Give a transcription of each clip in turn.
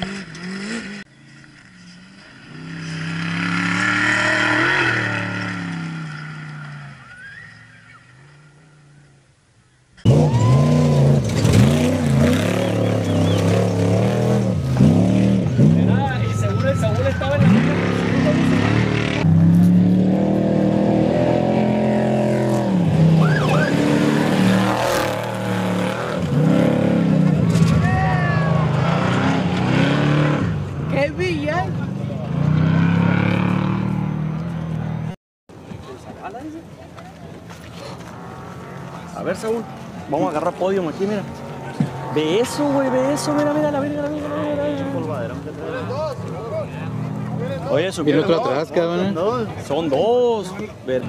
Mm-hmm. A ver, Saúl, vamos a agarrar podium aquí, mira. Ve eso, güey, ve eso, mira, mira, la verga, la verga, la verga. Oye, Y subieron el otro atrás, cabrón. Son dos. Ver.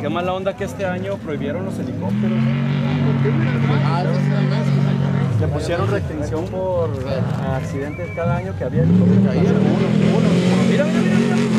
Qué mala onda que este año prohibieron los helicópteros. Le pusieron restricción por accidentes cada año que había helicópteros. Mira, mira, mira, mira.